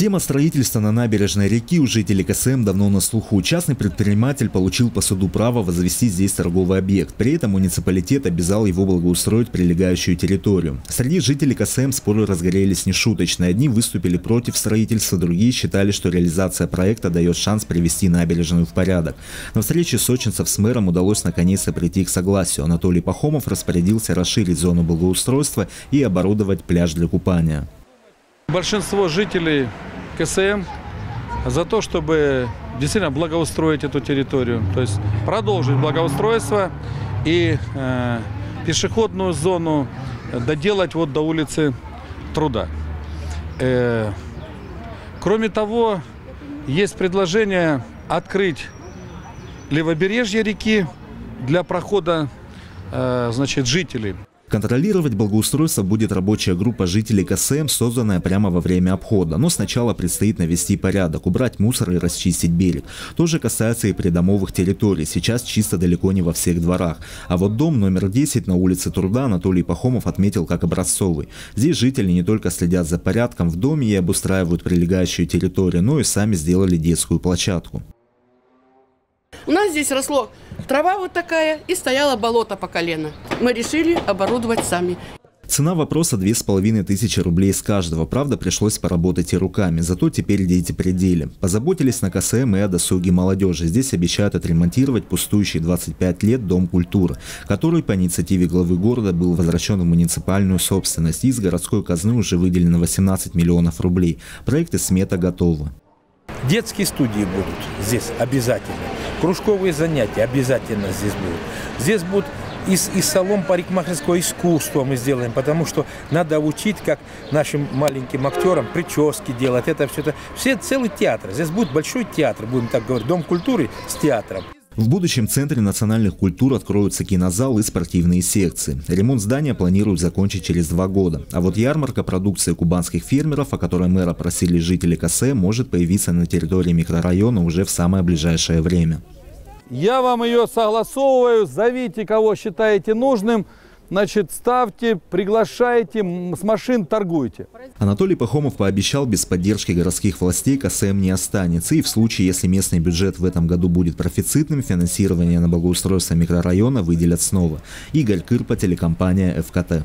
Тема строительства на набережной реки у жителей КСМ давно на слуху. Частный предприниматель получил по суду право возвести здесь торговый объект. При этом муниципалитет обязал его благоустроить прилегающую территорию. Среди жителей КСМ споры разгорелись нешуточно. Одни выступили против строительства, другие считали, что реализация проекта дает шанс привести набережную в порядок. На встрече сочинцев с мэром удалось наконец-то прийти к согласию. Анатолий Пахомов распорядился расширить зону благоустройства и оборудовать пляж для купания. Большинство жителей КСМ за то, чтобы действительно благоустроить эту территорию. То есть продолжить благоустройство и э, пешеходную зону доделать вот до улицы Труда. Э, кроме того, есть предложение открыть левобережье реки для прохода э, значит, жителей. Контролировать благоустройство будет рабочая группа жителей КСМ, созданная прямо во время обхода. Но сначала предстоит навести порядок, убрать мусор и расчистить берег. То же касается и придомовых территорий. Сейчас чисто далеко не во всех дворах. А вот дом номер 10 на улице Труда Анатолий Пахомов отметил как образцовый. Здесь жители не только следят за порядком в доме и обустраивают прилегающую территорию, но и сами сделали детскую площадку. У нас здесь росло трава вот такая и стояло болото по колено. Мы решили оборудовать сами. Цена вопроса две с половиной тысячи рублей с каждого. Правда, пришлось поработать и руками. Зато теперь дети пределе. Позаботились на КСМ и о досуге молодежи. Здесь обещают отремонтировать пустующий 25 лет Дом культуры, который по инициативе главы города был возвращен в муниципальную собственность. Из городской казны уже выделено 18 миллионов рублей. Проект и смета готовы. Детские студии будут здесь обязательно. Кружковые занятия обязательно здесь будут. Здесь будут и, и салон парикмахерского искусства мы сделаем, потому что надо учить, как нашим маленьким актерам прически делать. Это все это. Все целый театр. Здесь будет большой театр, будем так говорить, дом культуры с театром. В будущем Центре национальных культур откроются кинозал и спортивные секции. Ремонт здания планируют закончить через два года. А вот ярмарка продукции кубанских фермеров, о которой мэра просили жители Косе, может появиться на территории микрорайона уже в самое ближайшее время. Я вам ее согласовываю, зовите кого считаете нужным, значит, ставьте, приглашайте, с машин торгуйте. Анатолий Пахомов пообещал, без поддержки городских властей КСМ не останется. И в случае, если местный бюджет в этом году будет профицитным, финансирование на благоустройство микрорайона выделят снова. Игорь Кырпа, телекомпания ФКТ.